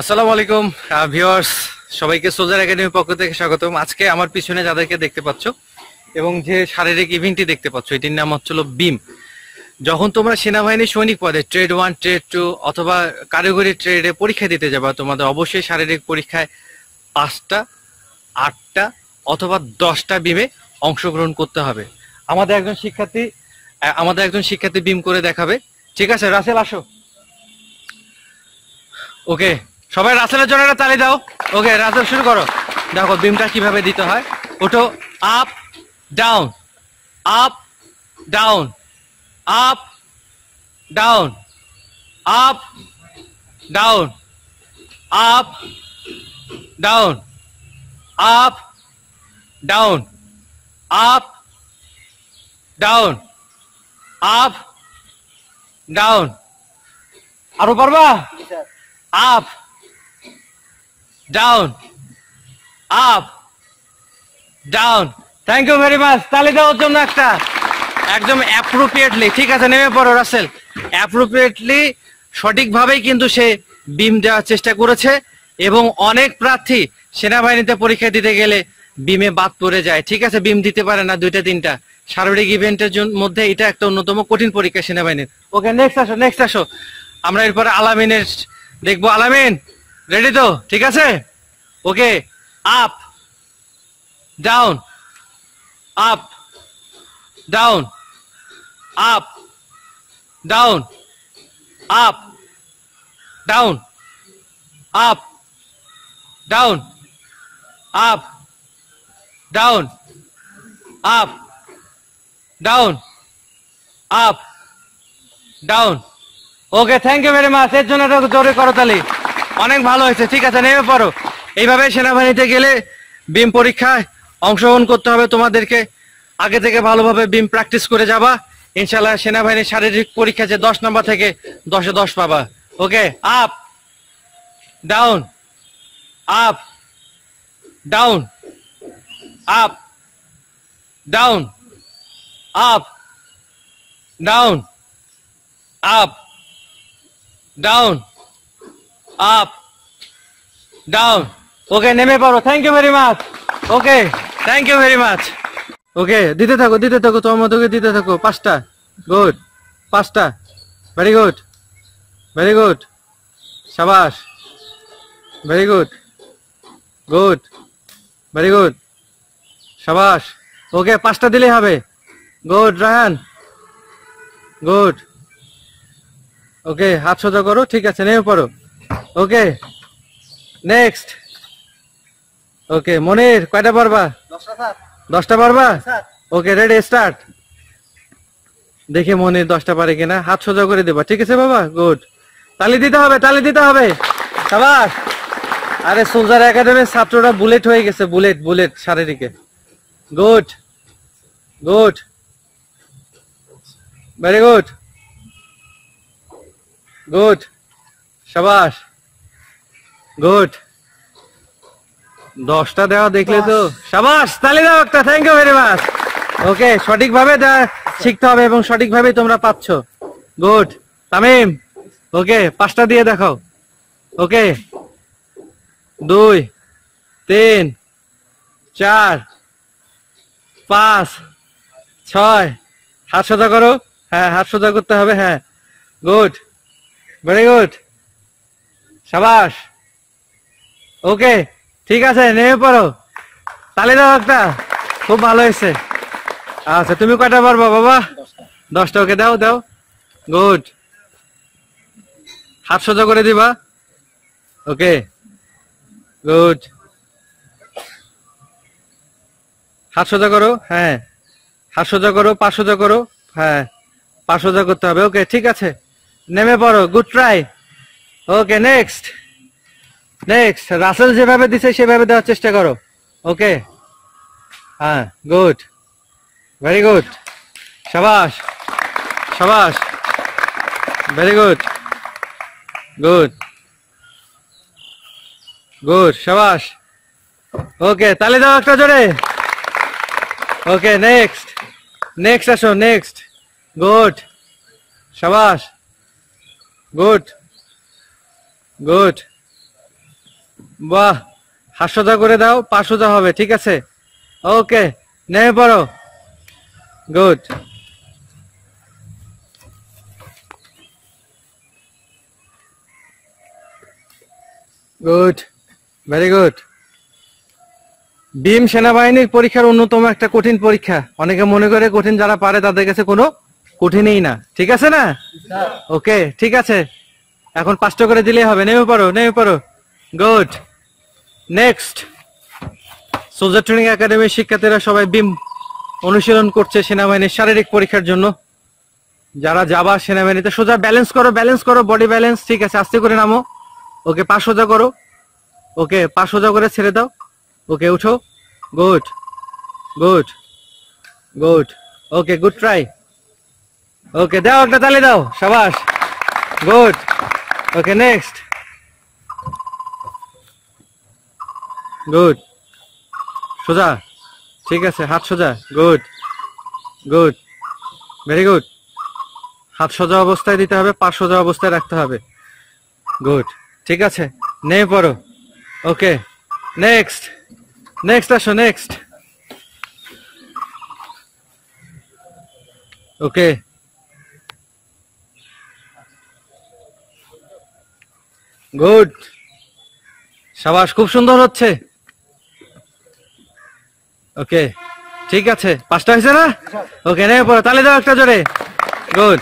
আসসালামু আলাইকুম ভিউয়ার্স সবাইকে সোজার একাডেমির পক্ষ থেকে স্বাগতম। আজকে আমার পিছনে যাদেরকে দেখতে পাচ্ছ এবং যে শারীরিক ইভেন্টটি দেখতে পাচ্ছ, এটির নাম হচ্ছিল বিম যখন তোমরা সেনাবাহিনী সৈনিক পদে ট্রেড ওয়ান ট্রেড টু অথবা কারিগরি ট্রেডে পরীক্ষা দিতে যাবা, তোমাদের অবশ্যই শারীরিক পরীক্ষায় পাঁচটা, আটটা অথবা দশটা বিমে অংশগ্রহণ করতে হবে। আমাদের একজন শিক্ষার্থী আমাদের একজন শিক্ষার্থী বিম করে দেখাবে। ঠিক আছে, রাসেল, আসো। ওকে সবাই রাসেলের জন্য একটা তালি দাও। ওকে রাসেল শুরু করো। দেখো বিমটা কীভাবে দিতে হয়। ওঠো up down up down up down up down up down up down up down up down আরও পারবা? Up down up down thank you very much তালি দেওয়ার জন্য একটা একদম অ্যাপ্রোপ্রিয়েটলি ঠিক আছে, নেমে পড়ো, রাসেল। অ্যাপ্রোপ্রিয়েটলি সঠিকভাবেই কিন্তু সে বিম দেওয়ার চেষ্টা করেছে এবং অনেক প্রার্থী সেনাবাহিনীতে পরীক্ষা দিতে গেলে বিমে বাদ পড়ে যায়। ঠিক আছে বিম দিতে পারে না দুইটা, তিনটা। শারীরিক ইভেন্টের মধ্যে এটা একটা অন্যতম কঠিন পরীক্ষা সেনাবাহিনীর। ওকে নেক্সট আসো নেক্সট আসো। আমরা এরপরে আলামিনের দেখব। আলামিন রেডি তো? ঠিক আছে? Okay up down up down up down up down up down up down up down up down okay thank you very much এর জন্য জোরে করো তালি অনেক ভালো হয়েছে, ঠিক আছে, নেমে পড়ো। এইভাবে সেনাবাহিনীতে গেলে বিম পরীক্ষায় অংশগ্রহণ করতে হবে তোমাদেরকে। আগে থেকে ভালোভাবে বিম প্র্যাকটিস করে যাবা। ইনশাল্লাহ সেনাবাহিনীর শারীরিক পরীক্ষা যে দশ নম্বর থেকে দশে দশ পাবা। Okay up down up down up down up down up down up down okay নেমে পড়ো। Thank you very much okay thank you very much okay দিতে থাকো দিতে থাকো, তোমার মতোকে দিতে থাকো। পাঁচটা। গুড পাঁচটা। ভেরি গুড ভেরি গুড সাবাস। Very good good very good সাবাস। ওকে পাঁচটা দিলেই হবে। গুড রাহান গুড ওকে হাত সোজা করো, ঠিক আছে, নেমে পড়ো। ওকে নেক্সট ওকে মনির কয়টা পারবা? দশটা পারবা? ওকে রেডি স্টার্ট দেখি মনির দশটা পারে কিনা। হাত সোজা করে দেবা। ঠিক আছে বাবা? গুড তালি দিতে হবে তালি দিতে হবে। সাবাস। আরে সোলজার একাডেমির ছাত্ররা বুলেট হয়ে গেছে। Bullet bullet শারীরিকে। Good good very good good সাবাস। গুড। দশটা দেওয়া দেখলে তো সাবাস, তালি দাও একটা thank you very much okay সঠিকভাবে শিখতে হবে এবং সঠিকভাবে তোমরা পাচ্ছ। গুড, তামিম ওকে পাঁচটা দিয়ে দেখাও। ওকে দুই, তিন, চার, পাঁচ, ছয়, হাত সোজা করো। হ্যাঁ হাত সোজা করতে হবে হ্যাঁ। গুড ভেরি গুড সাবাস। ওকে, ঠিক আছে, নেমে পড়ো। তালি দাও একটা, খুব ভালো হয়েছে। আচ্ছা তুমি কয়টা পারবা বাবা? দশটা, ওকে দাও দাও। গুড। হাত সোজা করে দিবা। Okay, good. হাত সোজা করো হ্যাঁ। হাত সোজা করো পা সোজা করো হ্যাঁ। পা সোজা করতে হবে, ওকে, ঠিক আছে। নেমে পড়ো, good try. Okay, next. Next Russell যেভাবে দিছে সেভাবে দেওয়ার চেষ্টা করো। ওকে হ্যাঁ গুড ভেরি গুড সাবাস সাবাস। ভেরি গুড গুড গুড সাবাস। ওকে তালে দাও একটা জোরে। ওকে নেক্সট নেক্সট আসো নেক্সট গুড সাবাস। গুড গুড বাহ হাত সোজা করে দাও পা সোজা হবে ঠিক আছে? ওকে নেমে পড়ো। Good. Good very good. Bhim সেনাবাহিনীর পরীক্ষার অন্যতম একটা কঠিন পরীক্ষা। অনেকে মনে করে কঠিন যারা পারে তাদের কাছে কোনো কঠিনই না। ঠিক আছে না? ওকে ঠিক আছে। এখন পাঁচটা করে দিলেই হবে। নেমে পড়ো নেমে পড়ো। গুড। নেক্সট সোলজার ট্রেনিং একাডেমির শিক্ষার্থীরা সবাই বিম অনুশীলন করছে সেনাবাহিনীর শারীরিক পরীক্ষার জন্য। যারা যাবা সেনাবাহিনীতে, সোজা ব্যালেন্স করো ব্যালেন্স করো বডি ব্যালেন্স ঠিক আছে, আস্তে করে নামো। ওকে পা সোজা করো। ওকে পা সোজা করে ছেড়ে দাও। ওকে উঠো। Good good good okay good try okay দাও একটা তালি দাও, সাবাস। গুড ওকে নেক্সট গুড সোজা। ঠিক আছে, হাত সোজা। গুড গুড ভেরি গুড হাত সোজা অবস্থায় দিতে হবে, পা সোজা অবস্থায় রাখতে হবে। গুড ঠিক আছে নে পড়ো। ওকে নেক্সট নেক্সট আসো নেক্সট ওকে গুড সাবাস, খুব সুন্দর হচ্ছে। ওকে ঠিক আছে পাঁচটা হয়েছে না? ওকে নেমে পরে তাহলে দাও একটা জোরে। গুড